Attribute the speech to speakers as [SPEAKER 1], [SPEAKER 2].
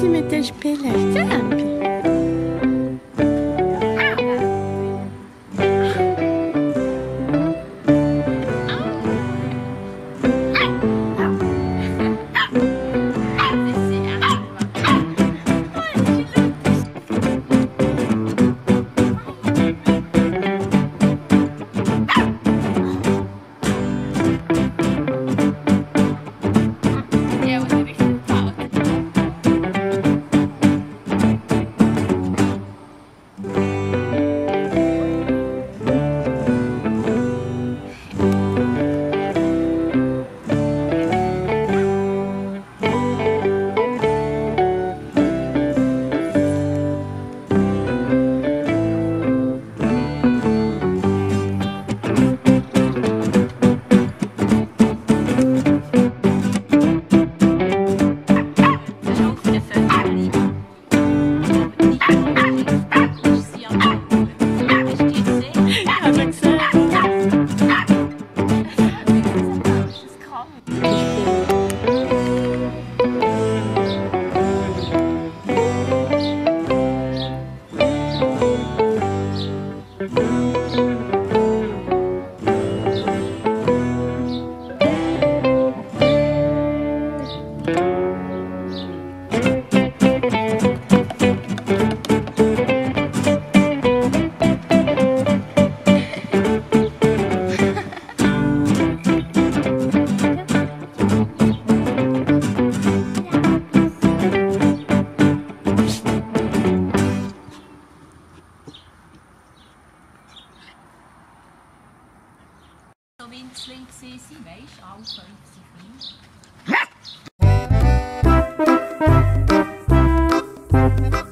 [SPEAKER 1] Demet'e de né? Sen mi?
[SPEAKER 2] so Winzling gesehen sind, weißt du, alle fünf sind klein.